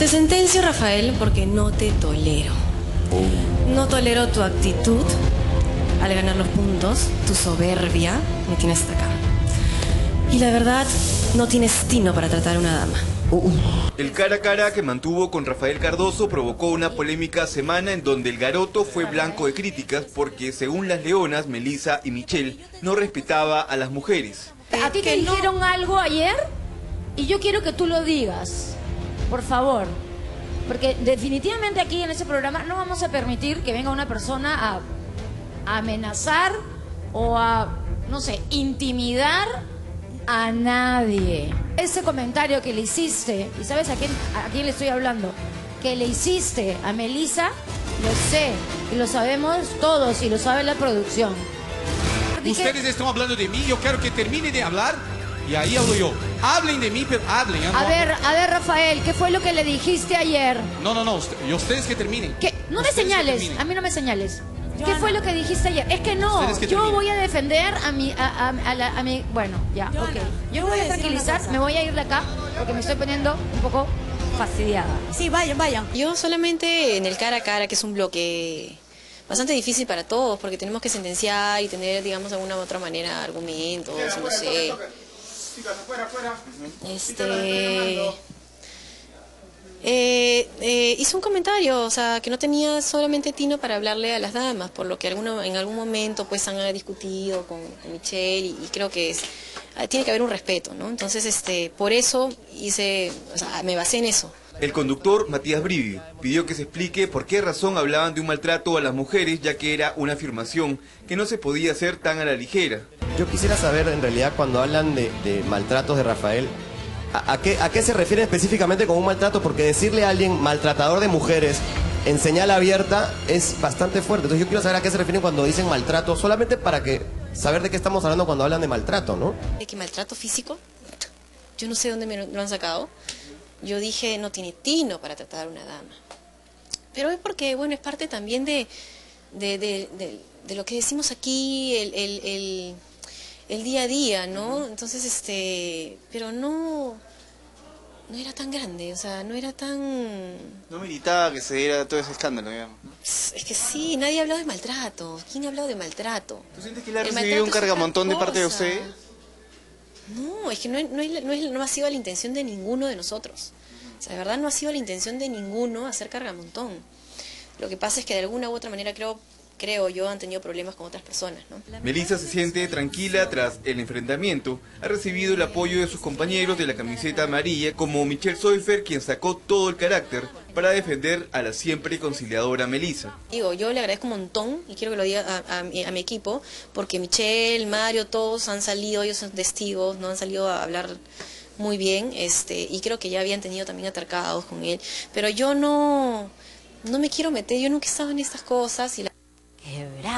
Te sentencio, Rafael, porque no te tolero. No tolero tu actitud al ganar los puntos, tu soberbia, me tienes hasta acá. Y la verdad, no tienes tino para tratar a una dama. El cara a cara que mantuvo con Rafael Cardoso provocó una polémica semana en donde el garoto fue blanco de críticas porque, según las leonas, Melissa y Michelle, no respetaba a las mujeres. ¿A ti te dijeron algo ayer? Y yo quiero que tú lo digas, por favor. Porque definitivamente aquí en este programa no vamos a permitir que venga una persona a amenazar o a, no sé, intimidar a nadie. Ese comentario que le hiciste, y sabes a quién, a quién le estoy hablando, que le hiciste a Melissa, lo sé, y lo sabemos todos, y lo sabe la producción. Ustedes están hablando de mí, yo quiero que termine de hablar y ahí hablo yo. Hablen de mí, pero hablen. A ver, a ver, Rafael, ¿qué fue lo que le dijiste ayer? No, no, no, usted- y ustedes que terminen. ¿Qué? No me Ustedes señales, a mí no me señales. ¿Qué fue lo que dijiste ayer? Es que no, que yo terminen. voy a defender a mi, a, a- a la- a mi, bueno, ya, ok. Yo me voy a tranquilizar, me voy a ir de acá porque me estoy poniendo un poco fastidiada. Sí, vayan, vayan. Yo solamente en el cara a cara, que es un bloque bastante difícil para todos, porque tenemos que sentenciar y tener, digamos, de alguna u otra manera argumentos, no sé. Este. Eh, eh, hizo un comentario, o sea, que no tenía solamente tino para hablarle a las damas, por lo que alguno, en algún momento pues han discutido con, con Michelle y, y creo que es, ah, tiene que haber un respeto, ¿no? Entonces, este, por eso hice, o sea, me basé en eso. El conductor, Matías Brivi, pidió que se explique por qué razón hablaban de un maltrato a las mujeres, ya que era una afirmación que no se podía hacer tan a la ligera. Yo quisiera saber, en realidad, cuando hablan de, de maltratos de Rafael, ¿a, qué, ¿a qué se refiere específicamente con un maltrato? Porque decirle a alguien maltratador de mujeres en señal abierta es bastante fuerte. Entonces yo quiero saber a qué se refieren cuando dicen maltrato, solamente para que saber de qué estamos hablando cuando hablan de maltrato, ¿no? ¿De que maltrato físico? Yo no sé dónde me lo han sacado. Yo dije, no tiene tino para tratar a una dama. Pero es porque, bueno, es parte también de, de, lo que decimos aquí, el, el día a día, ¿no? Entonces, este, pero no, no era tan grande, o sea, no era tan... No militaba que se diera todo ese escándalo, digamos. Es que sí, nadie ha hablado de maltrato. ¿Quién ha hablado de maltrato? ¿Tú sientes que él ha recibido un cargamontón de parte de usted? No, es que no, no, no, no ha sido la intención de ninguno de nosotros. O sea, de verdad no ha sido la intención de ninguno hacer cargamontón. Lo que pasa es que de alguna u otra manera creo, creo yo han tenido problemas con otras personas, ¿no? Melissa se siente tranquila tras el enfrentamiento. Ha recibido el apoyo de sus compañeros de la camiseta amarilla, como Michelle Soifer, quien sacó todo el carácter para defender a la siempre conciliadora Melissa. Digo, yo le agradezco un montón y quiero que lo diga a, a mi, a mi equipo, porque Michelle, Mario, todos han salido, ellos son testigos, no han salido a hablar muy bien, este, y creo que ya habían tenido también atarcados con él, pero yo no, no me quiero meter, yo nunca he estado en estas cosas y la Qué bravo.